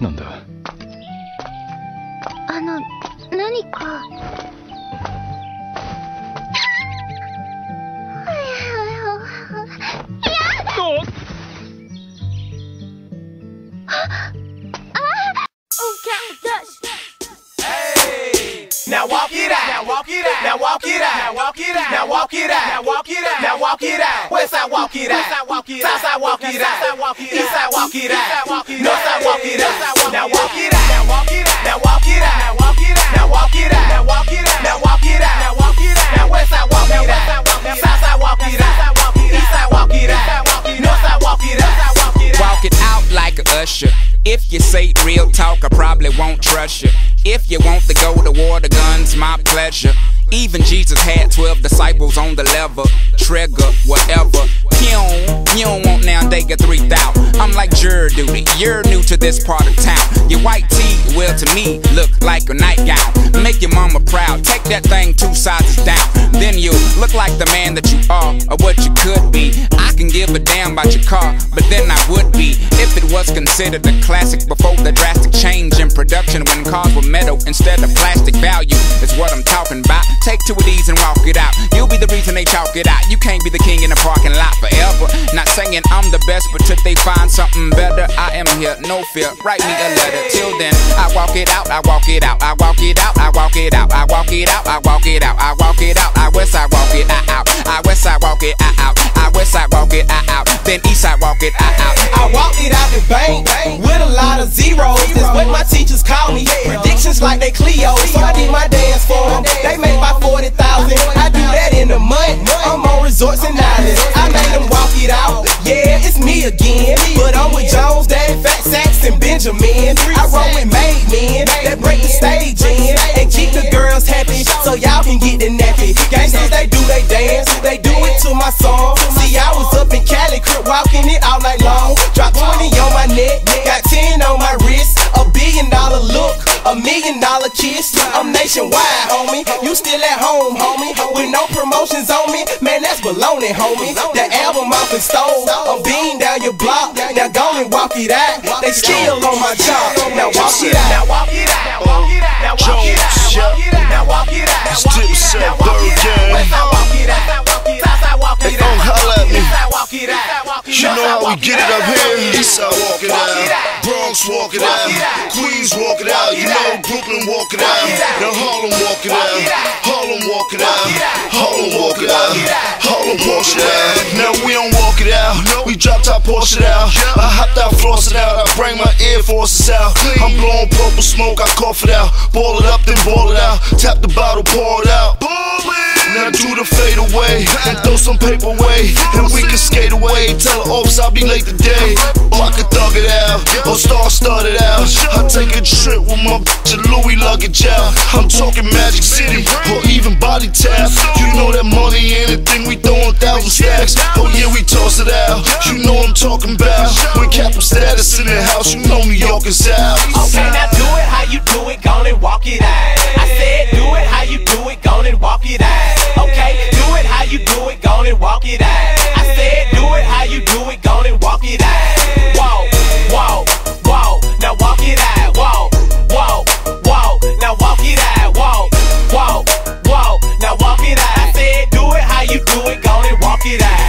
なんだ？あの何か「Now walk it out. Now walk it out. Now walk it out. Now walk it out. Now walk it out. Now walk it out. Now walk it out. Side walk it out. South side walk it out. East side walk it out. North side walk it out. Now walk it out. Now walk it out. Now walk it out. Now walk it out. Now walk it out. West side walk it out. South side walk it out. East side walk it out. North side walk it out. Walk it out like a usher. If you say real talk, I probably won't trust you. If you want to go to war, the gun's my pleasure. Even Jesus had 12 disciples on the lever, trigger, whatever. Pew, you don't want now they get 3,000. I'm jury duty, you're new to this part of town. Your white tee, well to me, look like a nightgown. Make your mama proud, take that thing two sizes down. Then you look like the man that you are, or what you could be. I can give a damn about your car, but then I would be if it was considered a classic before the drastic change in production when cars were metal instead of plastic. Value is what I'm talking about. Take two of these and walk it out. You'll be the reason they chalk it out. You can't be the king in the parking lot forever. Not saying I'm the best, but till they find something better, I am here, no fear. Write me a letter. Till then, I walk it out, I walk it out, I walk it out, I walk it out, I walk it out, I walk it out, I walk it out, I west side walk it out, I west side walk it out, I west side walk it out, then east side walk it out. I it out the bank with a lot of zeros. That's what my teachers call me. Predictions like they Cleo. So I did my dance for them. They made my 40,000. I do that in a month. I'm on resorts and islands. I made them walk it out. Yeah, it's me again. But I'm with Jones, Dad, Fat Sacks, and Benjamin. I roll with made men that break the stage in and keep the girls happy so y'all can get the nappy. Gangsters, they do they dance. They do it to my song. 10 on my wrist. A billion dollar look, a million dollar kiss. I'm nationwide, homie. You still at home, homie. With no promotions on me, man, that's baloney, homie. The album off and stole. I'm being down your block. Now go and walk it out. They still on my job. Now walk it out. Now walk it out. Now walk it out. Now walk it out. Now walk it out. Now walk it out. It's Dipset Bird Hey, walk it out, Queens walk it out. You know Brooklyn walk it out, now Harlem walk it out, Harlem walk it out, Harlem walk it out, Harlem walk it out. Now we don't walk it out, we drop top Porsche it out. I hopped out, floss it out, I bring my Air Forces out. I'm blowing purple smoke, I cough it out, ball it up, then ball it out. Tap the bottle, pour it out. Now do the fade away and throw some paper away, and we can skate away. Tell the office I'll be late today. Or I can thug it out, or star start it out. I take a trip with my bitch and Louis luggage out. I'm talking Magic City or even Body Tap. You know that money ain't a thing we throwin' thousand stacks. Oh yeah, we toss it out. You know I'm talking about when capital status in the house. You know New York is out. Okay, now do it how you do it, gon' and walk it get out.